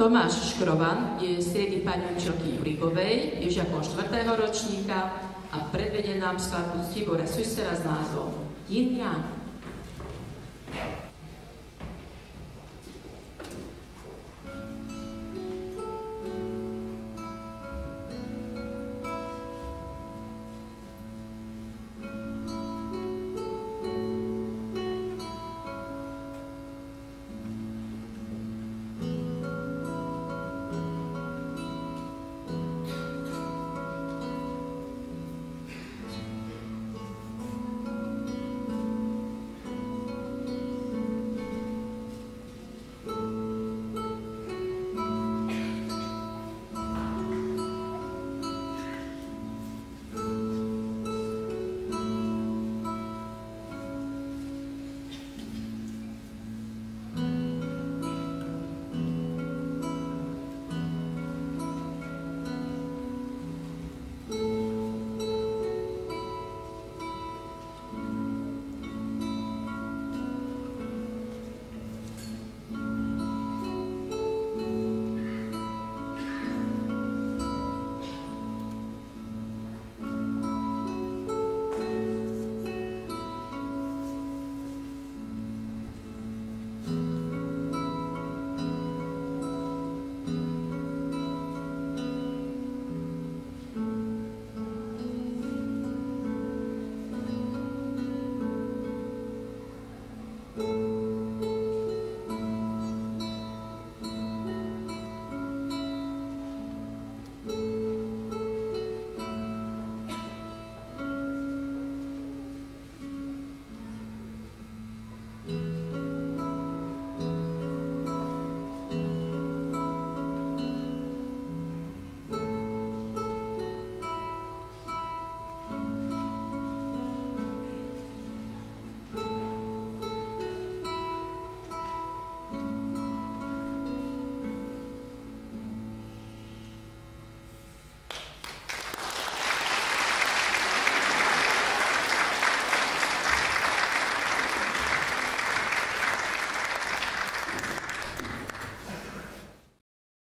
Tomáš Škroban je z triedy pani učiteľky Jurigovej, ježiakom 4. ročníka a predvede nám skladbu Tibora Susera s názvom Yin Yang.